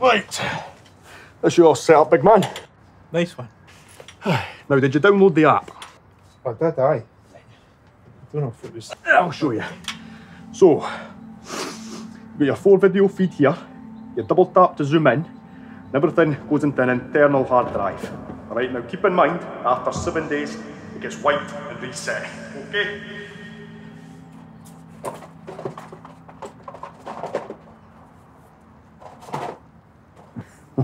Right. That's your setup, big man. Nice one. Now, did you download the app? I did, aye. I don't know if it was. I'll show you. So, you've got your four video feed here. You double tap to zoom in, and everything goes into an internal hard drive. All right, now keep in mind, after seven days, it gets wiped and reset. Okay?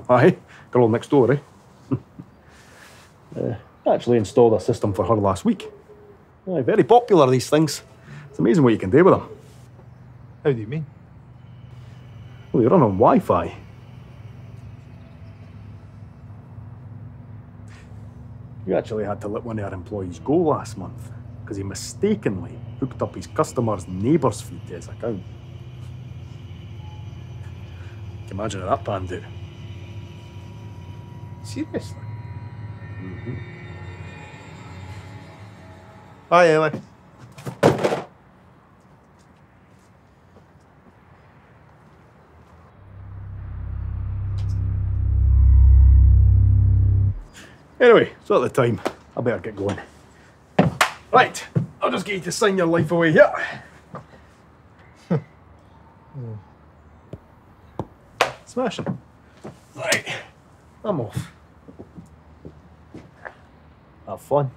Aye, girl next door, eh? uh, I actually installed a system for her last week. Aye, very popular, these things. It's amazing what you can do with them. How do you mean? Well, they run on Wi Fi. You actually had to let one of our employees go last month because he mistakenly hooked up his customer's neighbour's feed to his account. Can you imagine how that panned out? Seriously? Mm-hmm. Oh, Hi, Ellie. Anyway, it's not the time. I better get going. Right, I'll just get you to sign your life away here. Smashing. Right, I'm off. Have fun.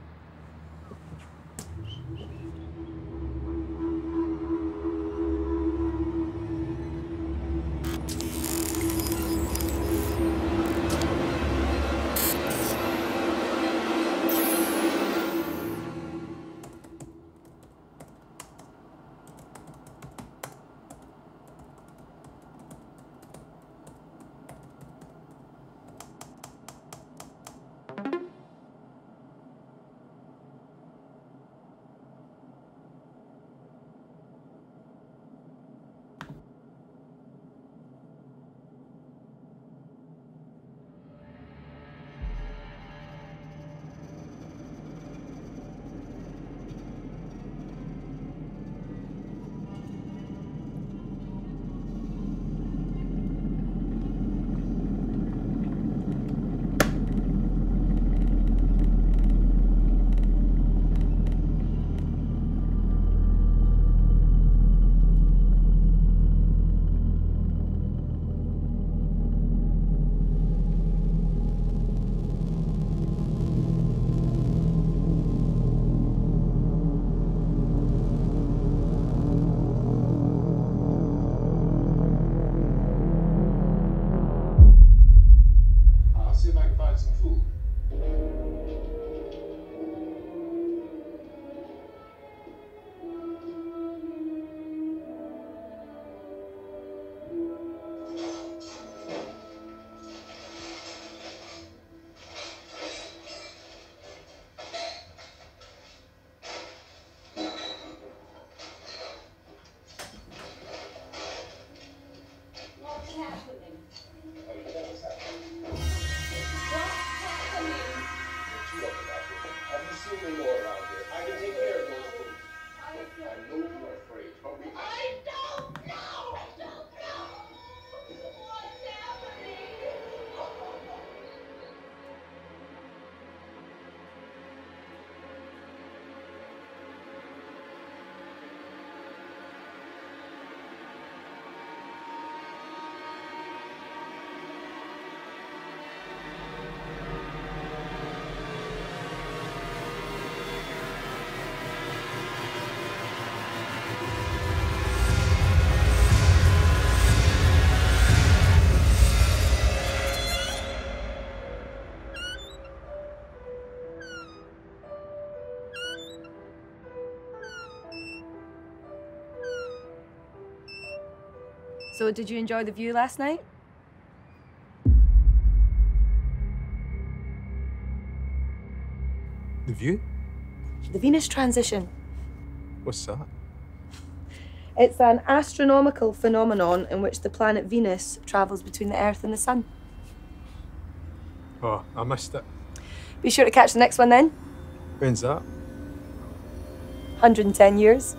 Have you seen the law around here? I can take care of those things. Look, I know you're afraid, So, did you enjoy the view last night? The view? The Venus transition. What's that? It's an astronomical phenomenon in which the planet Venus travels between the Earth and the Sun. Oh, I missed it. Be sure to catch the next one then. When's that? 110 years.